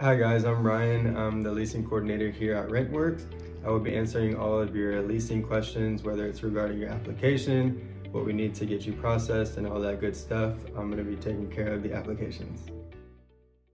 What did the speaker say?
Hi guys, I'm Ryan. I'm the leasing coordinator here at RentWerx. I will be answering all of your leasing questions, whether it's regarding your application, what we need to get you processed and all that good stuff. I'm gonna be taking care of the applications.